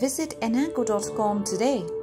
Visit enaco.com today.